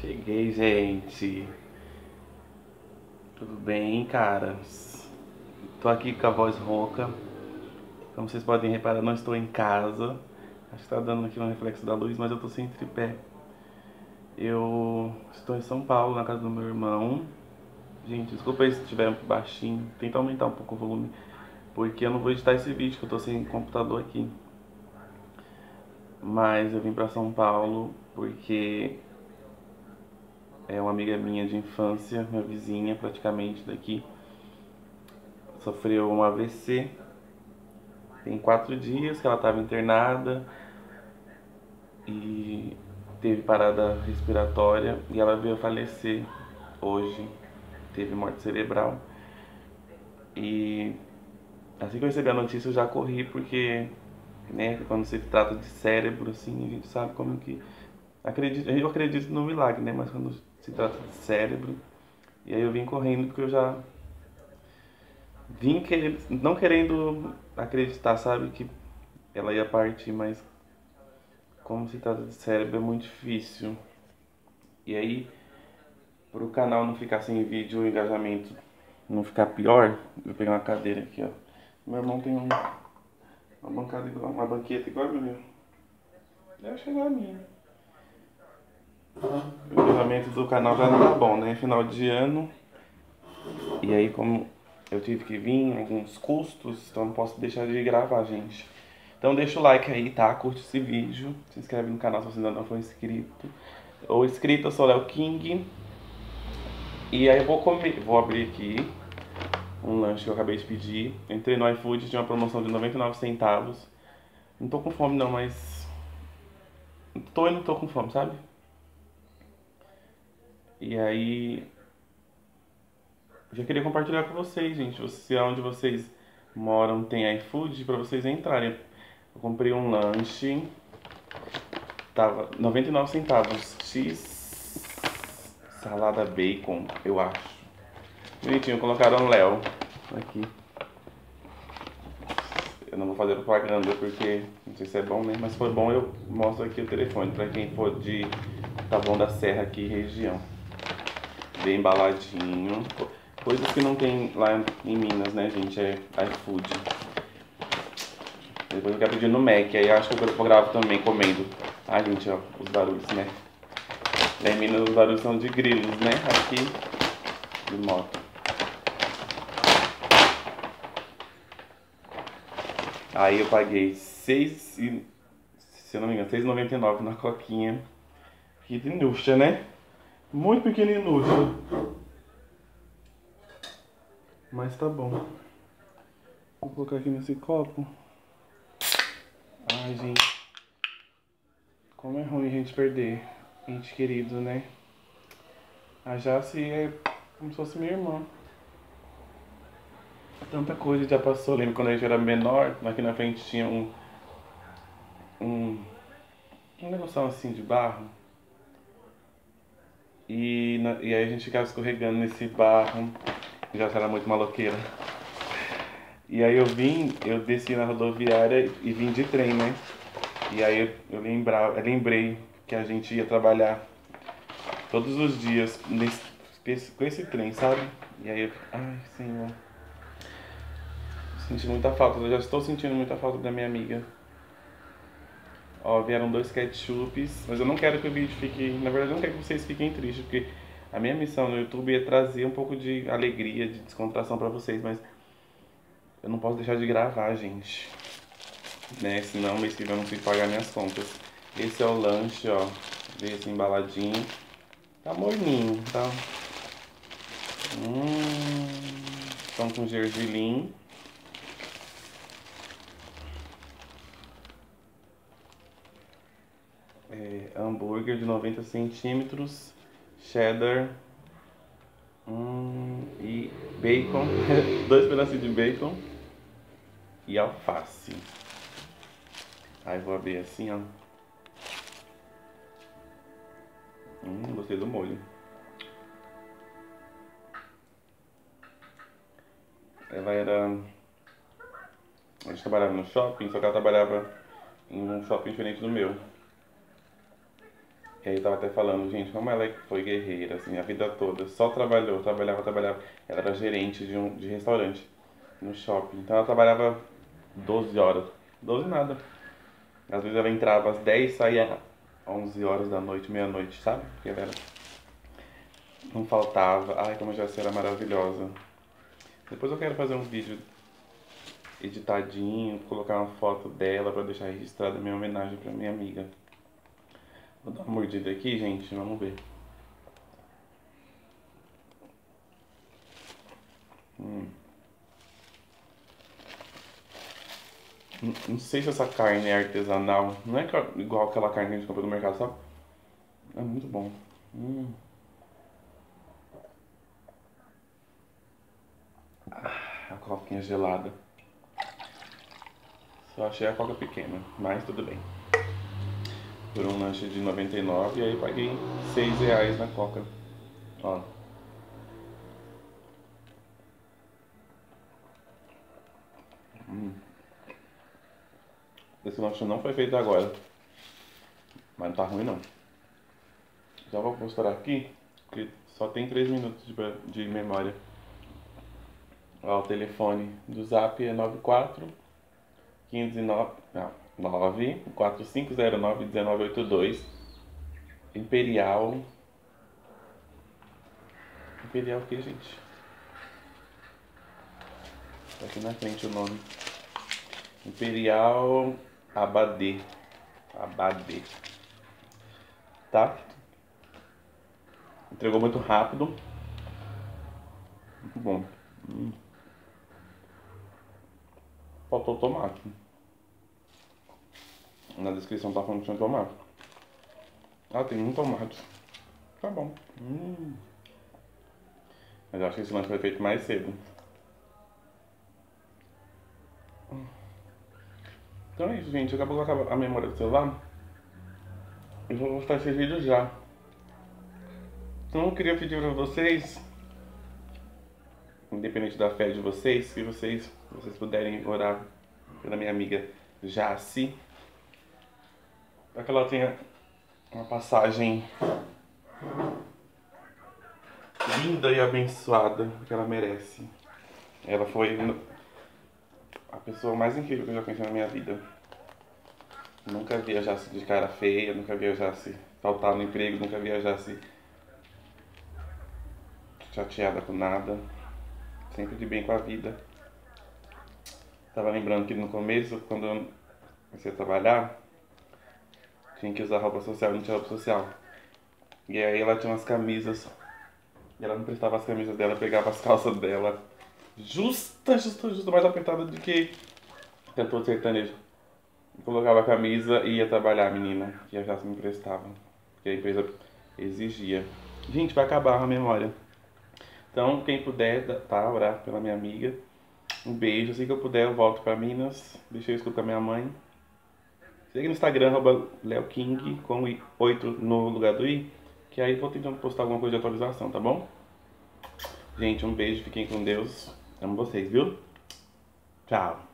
Cheguei, gente. Tudo bem, caras? Tô aqui com a voz rouca. Como vocês podem reparar, não estou em casa. Acho que tá dando aqui um reflexo da luz, mas eu tô sem tripé. Eu estou em São Paulo, na casa do meu irmão. Gente, desculpa aí se estiver baixinho. Tenta aumentar um pouco o volume. Porque eu não vou editar esse vídeo, que eu tô sem computador aqui. Mas eu vim pra São Paulo porque é uma amiga minha de infância, minha vizinha praticamente daqui, sofreu um AVC. Tem quatro dias que ela estava internada e teve parada respiratória e ela veio falecer hoje. Teve morte cerebral. E assim que eu recebi a notícia eu já corri porque né, quando se trata de cérebro assim, a gente sabe como que acredito, eu acredito no milagre, né, mas quando se trata de cérebro. E aí eu vim correndo porque eu já vim querendo, não querendo acreditar, sabe, que ela ia partir, mas como se trata de cérebro é muito difícil. E aí, para o canal não ficar sem vídeo, o engajamento não ficar pior, eu pegar uma cadeira aqui, ó. Meu irmão tem um, uma bancada igual, uma banqueta igual a minha. Deve chegar a minha. O engajamento do canal já não tá bom, né? Final de ano. E aí, como eu tive que vir, alguns custos, então não posso deixar de gravar, gente. Então deixa o like aí, tá? Curte esse vídeo. Se inscreve no canal se você ainda não for inscrito. Ou inscrito, eu sou Léo King. E aí eu vou comer, vou abrir aqui um lanche que eu acabei de pedir. Entrei no iFood, tinha uma promoção de 99 centavos. Não tô com fome não, mas... Tô e não tô com fome, sabe? E aí. Já queria compartilhar com vocês, gente. Se onde vocês moram tem iFood, para vocês entrarem. Eu comprei um lanche. Tava 99 centavos. X salada bacon, eu acho. Bonitinho, colocaram Léo aqui. Eu não vou fazer propaganda porque não sei se é bom, né? Mas se for bom eu mostro aqui o telefone para quem for de Taboão da Serra aqui região embaladinho. Coisas que não tem lá em Minas, né, gente? É iFood. Depois eu quero pedir no Mac, aí acho que eu gravo também comendo. Ah, gente, ó, os barulhos, né? Lá em Minas os barulhos são de grilos, né? Aqui, de moto. Aí eu paguei 6 se eu não me engano, 6,99 na coquinha. Que de nuxa, né? Muito pequeninucho. Mas tá bom. Vou colocar aqui nesse copo. Ai, gente. Como é ruim a gente perder ente querido, né? A Jace é como se fosse minha irmã. Tanta coisa já passou. Lembro quando a gente era menor, aqui na frente tinha um. Um. Um negócio assim de barro. E, na, e aí a gente ficava escorregando nesse barro, já era muito maloqueira. E aí eu vim, eu desci na rodoviária e vim de trem, né? E aí eu, eu, eu lembrei que a gente ia trabalhar todos os dias nesse, com esse trem, sabe? E aí eu, ai senhor, senti muita falta, eu já estou sentindo muita falta da minha amiga. Ó, vieram dois ketchups, mas eu não quero que o vídeo fique... Na verdade, eu não quero que vocês fiquem tristes, porque a minha missão no YouTube é trazer um pouco de alegria, de descontração pra vocês, mas eu não posso deixar de gravar, gente. Né? Senão mês que vem eu não consigo pagar minhas contas. Esse é o lanche, ó. Assim embaladinho. Tá morninho, tá? Hum, pão com gergelim. é, hambúrguer de 90 centímetros, cheddar hum, e bacon, dois pedacinhos de bacon e alface. Aí vou abrir assim, ó. Hum, gostei do molho. Ela era. A gente trabalhava no shopping, só que ela trabalhava em um shopping diferente do meu. E aí tava até falando, gente, como ela foi guerreira, assim, a vida toda. Só trabalhou, trabalhava, trabalhava. Ela era gerente de um de restaurante no shopping. Então ela trabalhava 12 horas. 12 nada. Às vezes ela entrava às 10 saía 11 horas da noite, meia-noite, sabe? Porque ela era... não faltava. Ai, como a Jessie era maravilhosa. Depois eu quero fazer um vídeo editadinho, colocar uma foto dela para deixar registrada minha homenagem para minha amiga. Vou dar uma mordida aqui, gente, vamos ver. Hum. Não sei se essa carne é artesanal. Não é igual aquela carne que a gente compra no mercado, sabe? É muito bom. Hum. Ah, a coquinha gelada. Só achei a coca pequena, mas tudo bem. Por um lanche de 99 e aí paguei 6 reais na coca. Ó. Hum. Esse lanche não foi feito agora. Mas não tá ruim não. Já vou mostrar aqui, que só tem 3 minutos de, de memória. Ó, o telefone do zap é 94 15 9, não, 9 4509 1982 Imperial Imperial o que, gente? Tá aqui na frente o nome Imperial Abadê Abadê Tá? Entregou muito rápido Muito bom hum. Faltou tomate. Na descrição tá falando que tinha tomate. Ah, tem um tomate. Tá bom. Hum. Mas eu acho que esse lanche foi feito mais cedo. Então é isso, gente. Acabou a memória do celular. Eu vou postar esse vídeo já. Então eu queria pedir pra vocês independente da fé de vocês, se vocês, vocês puderem orar pela minha amiga Jaci, para que ela tenha uma passagem linda e abençoada que ela merece. Ela foi a pessoa mais incrível que eu já conheci na minha vida. Nunca vi a Jaci de cara feia, nunca vi a Jaci faltar no emprego, nunca vi a Jaci chateada com nada sempre de bem com a vida. Tava lembrando que no começo, quando eu comecei a trabalhar, tinha que usar roupa social, não tinha roupa social. E aí ela tinha umas camisas, e ela não prestava as camisas dela, pegava as calças dela, justa, justa, justa, mais apertada do que cantor sertanejo. Colocava a camisa e ia trabalhar, menina, que já me emprestava, porque a empresa exigia. Gente, vai acabar a memória. Então, quem puder, tá, orar pela minha amiga. Um beijo. Assim que eu puder, eu volto para Minas. Deixa eu escutar minha mãe. Segue no Instagram, leoking, com 8 no lugar do i. Que aí vou tentando postar alguma coisa de atualização, tá bom? Gente, um beijo. Fiquem com Deus. Amo vocês, viu? Tchau.